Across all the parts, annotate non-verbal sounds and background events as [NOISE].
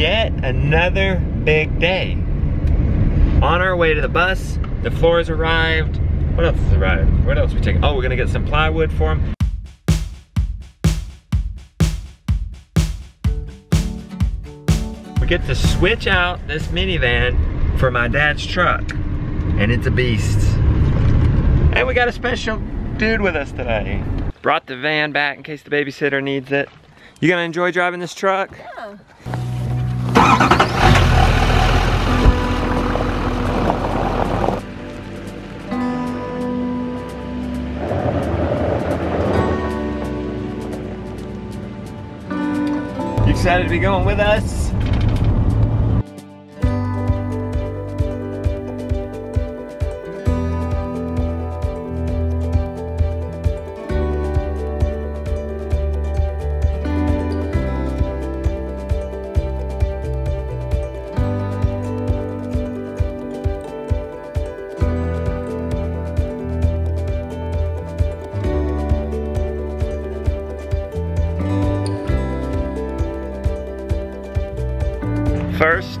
yet another big day. On our way to the bus, the floors arrived. What else has arrived? What else are we taking? Oh, we're gonna get some plywood for them. We get to switch out this minivan for my dad's truck. And it's a beast. And we got a special dude with us today. Brought the van back in case the babysitter needs it. You gonna enjoy driving this truck? Yeah. You excited to be going with us?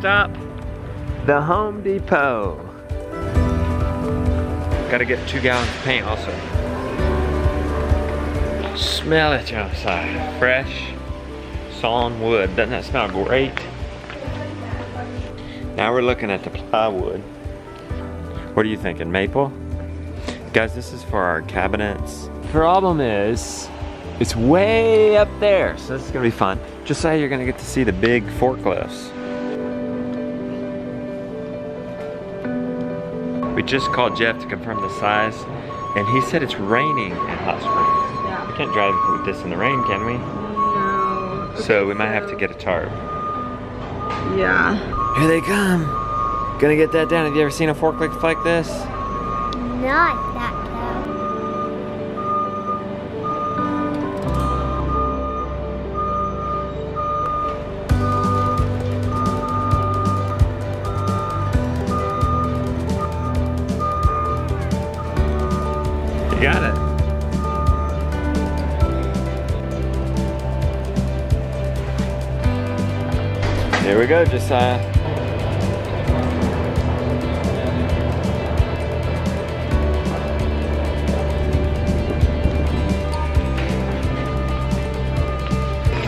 Stop, the Home Depot. Gotta get two gallons of paint also. Smell it outside. Fresh sawn wood. Doesn't that smell great? Now we're looking at the plywood. What are you thinking, maple? Guys, this is for our cabinets. Problem is, it's way up there, so this is gonna be fun. Just say you're gonna get to see the big forklifts. We just called Jeff to confirm the size, and he said it's raining in Hot Springs. Yeah. We can't drive with this in the rain, can we? No. So we might have to get a tarp. Yeah. Here they come. Gonna get that down. Have you ever seen a forklift like this? Not that Here we go, Josiah.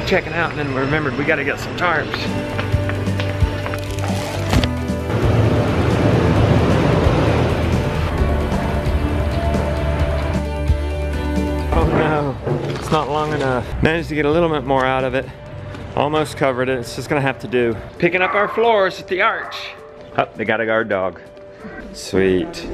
Checking out, and then we remembered we gotta get some tarps. Oh no, it's not long enough. Managed to get a little bit more out of it. Almost covered it, it's just gonna have to do. Picking up our floors at the arch. Oh, they got a guard dog. Sweet.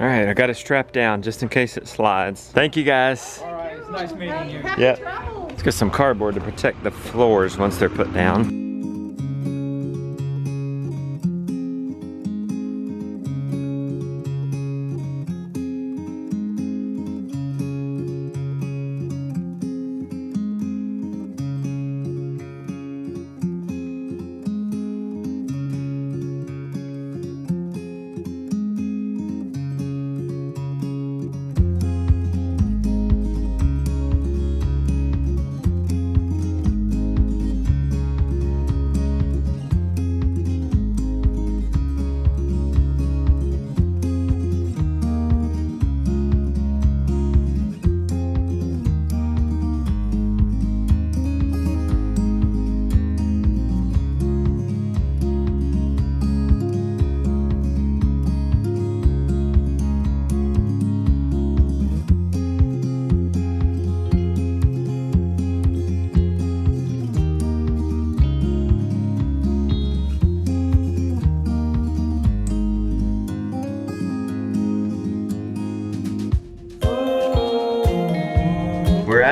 All right, I got it strapped down just in case it slides. Thank you guys. All right, it's nice meeting you. Yep. Let's get some cardboard to protect the floors once they're put down.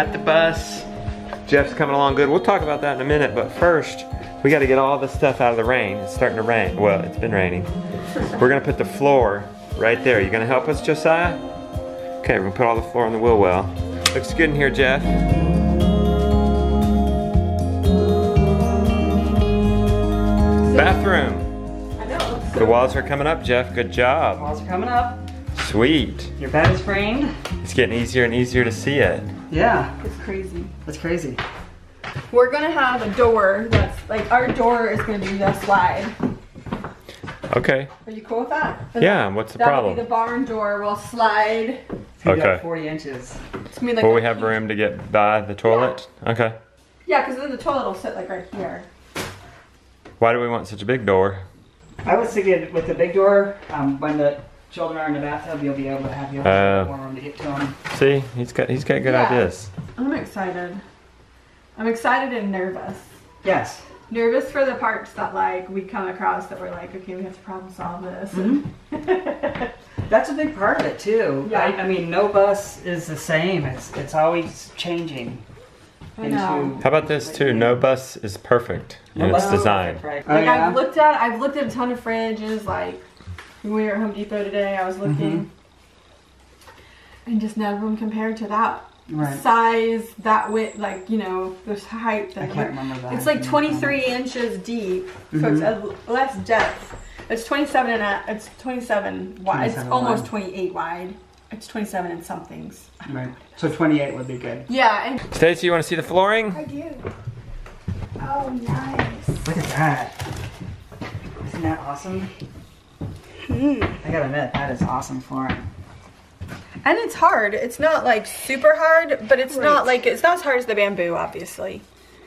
At the bus. Jeff's coming along good. We'll talk about that in a minute, but first, we gotta get all this stuff out of the rain. It's starting to rain. Well, it's been raining. We're gonna put the floor right there. You gonna help us, Josiah? Okay, we're gonna put all the floor on the wheel well. Looks good in here, Jeff. Bathroom. The walls are coming up, Jeff. Good job. Walls are coming up. Sweet. Your bed is framed. It's getting easier and easier to see it. Yeah, It's crazy. that's crazy. We're gonna have a door that's like our door is gonna be the slide. Okay. Are you cool with that? Yeah, what's the That'll problem? be the barn door. We'll slide. So you Okay. 40 inches. It's gonna be like Will we have room to get by the toilet? Okay. Yeah, because then the toilet will sit like right here. Why do we want such a big door? I was thinking with the big door, um, when the children are in the bathtub, you'll be able to have your Uh. more room to get to them. See, he's got he's got good Yeah. ideas. I'm excited. I'm excited and nervous. Yes. Nervous for the parts that like we come across that we're like, okay, we have to problem solve this. [LAUGHS] That's a big part of it too. Yeah. I, I mean, no bus is the same. It's it's always changing. I know. How about this too? No bus is perfect in its bus- design. Right. Like oh, yeah? I've looked at, I've looked at a ton of fridges. Like when we were at Home Depot today, I was mm-hmm. looking, and just none of them compared to that right. size, that width, like you know, this height. I can't remember that. It's like 23 inches deep, so mm-hmm. it's a less depth. It's 27 and a, it's 27 wide. It's 27 almost 28 wide. It's 27 and somethings. Right. So 28 would be good. Yeah, and Stacy, you want to see the flooring? I do. Oh, nice. Look at that. Isn't that awesome? Hmm. I gotta admit, that is awesome flooring. and it's hard. It's not like super hard, but it's not like it's not as hard as the bamboo, obviously.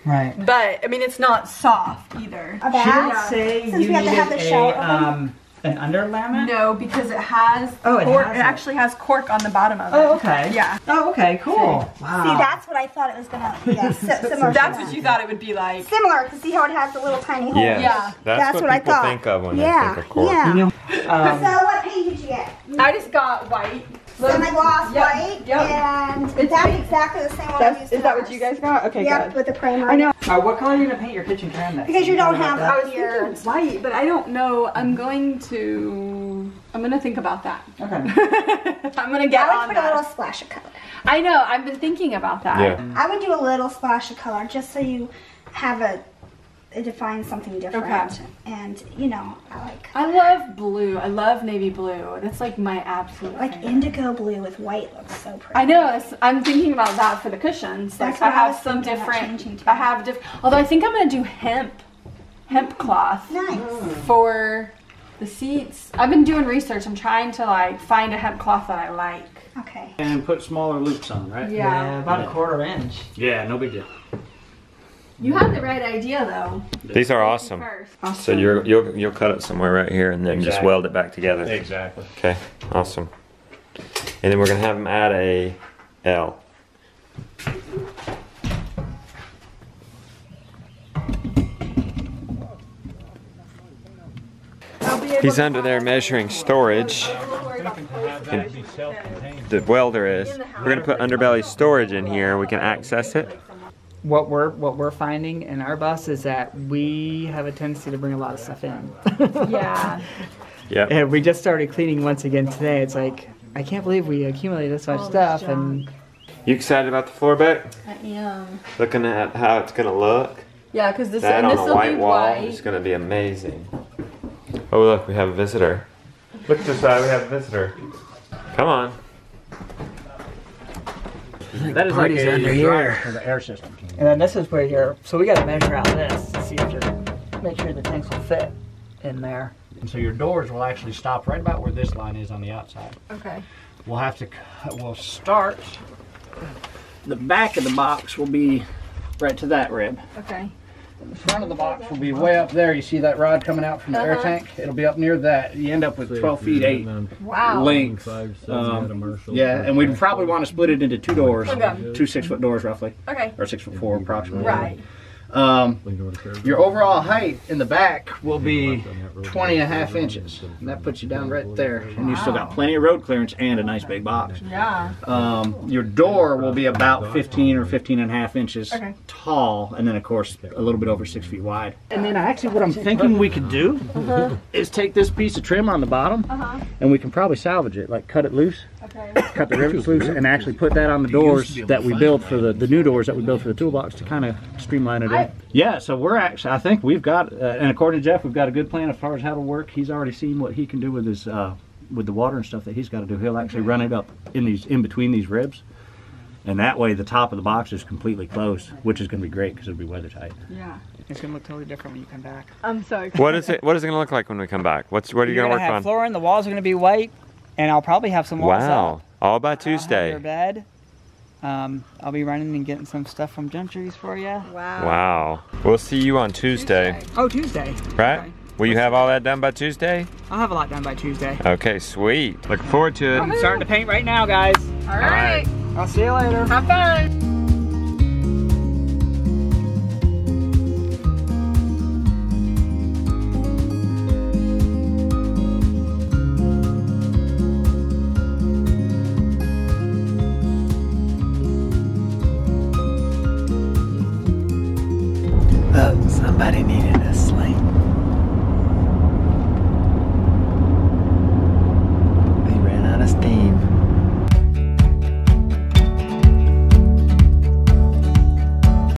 Right. But I mean, it's not soft either. A She didn't bath? say Since you we have to needed have the a um an underlayment. No, because it has. Oh, it cork, has it it. actually has cork on the bottom of it. Oh, okay. Yeah. Oh, okay. Cool. Wow. See, that's what I thought it was gonna. Yeah, si- [LAUGHS] similar. to That's that. what you thought it would be like. Similar, because see how it has the little tiny holes? Yes. Yeah. That's, That's what, what I thought. think of when Yeah, they think of cork. yeah. You um, So what paint did you get? I just got white. Semi-gloss Yep, white, yep. and It's that's pink. exactly the same one I used is in that what you guys got? Okay, Yep, good. with the primer. I know. uh, what color are you gonna paint your kitchen cabinet? Because you don't have I was your. thinking white, but I don't know. I'm going to. I'm gonna think about that. Okay. [LAUGHS] I'm gonna get I on would put a little splash of color. I know. I've been thinking about that. Yeah. I would do a little splash of color just so you have a. It defines something different. Okay. And, you know, I like. I love blue. I love navy blue. That's like my absolute. Like favorite. indigo blue with white looks so pretty. I know. I'm thinking about that for the cushions. That's like I what I have was some thinking about different. to. I have different. Although I think I'm gonna do hemp, hemp cloth Nice. for the seats. I've been doing research. I'm trying to like find a hemp cloth that I like. Okay. And put smaller loops on, right? Yeah, about a quarter inch. Yeah, no big deal. You have the right idea though. These are awesome. First. So you're, you'll you'll cut it somewhere right here and then just weld it back together. Exactly. Okay, awesome. And then we're gonna have them add a L. He's under there measuring storage. The welder is. We're gonna put underbelly storage in here. We can access it. What we're what we're finding in our bus is that we have a tendency to bring a lot of stuff in. [LAUGHS] Yeah. Yeah. And we just started cleaning once again today. It's like I can't believe we accumulated this much All this stuff and You excited about the floor back? I am. Looking at how it's gonna look. Yeah, because this That and on this a will white be wall white. is gonna be amazing. Oh look, we have a visitor. Look to the side, we have a visitor. Come on. That is like Party's a under here. for the air system. and then this is where you're so we gotta measure out this to see if you're make sure the tanks will fit in there. And so your doors will actually stop right about where this line is on the outside. Okay. We'll have to, c- we'll start, the back of the box will be right to that rib. Okay. The front of the box will be way up there. You see that rod coming out from the air Uh-huh. tank? It'll be up near that. You end up with 12 feet 8 Wow. length. Um, yeah, and we'd probably want to split it into two doors, Okay. two six foot doors roughly, Okay. or six foot four approximately. Right. Um, your overall height in the back will be 20 and a half inches. And that puts you down right there. And you still got plenty of road clearance and a nice big box. Yeah. Um, your door will be about 15 or 15 and a half inches Okay. tall, and then of course a little bit over six feet wide. And then actually, what I'm thinking we could do [LAUGHS] is take this piece of trim on the bottom, Uh-huh. and we can probably salvage it, like cut it loose, Okay. [COUGHS] cut the rivets loose, and actually put that on the doors that we build for the the new doors that we build for the toolbox to kind of streamline it in. Yeah, so we're actually, I think we've got, uh, and according to Jeff, we've got a good plan as far as how to work. He's already seen what he can do with his uh, with the water and stuff that he's got to do, he'll actually run it up in these in between these ribs, and that way the top of the box is completely closed, which is going to be great because it'll be weather tight. Yeah. It's gonna look totally different when you come back. I'm so excited. What is it? What is it gonna look like when we come back? What's what are you You're gonna, gonna work have on? flooring. The walls are gonna be white, and I'll probably have some walls Wow, up. all by Tuesday. your bed. Um, I'll be running and getting some stuff from Gentry's for you. Wow. Wow. We'll see you on Tuesday, Oh, Tuesday. right? Okay. Will you have all that done by Tuesday? I'll have a lot done by Tuesday. Okay, sweet. Looking forward to it. I'm starting to paint right now, guys. All right. I'll see you later. Have fun.